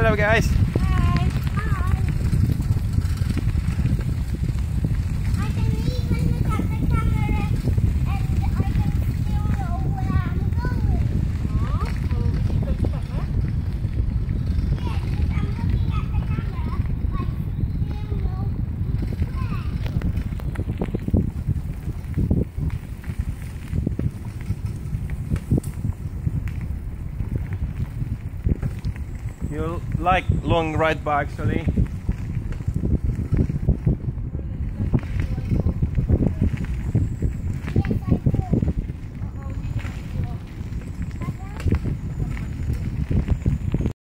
Hello guys. You like long ride bikes, actually?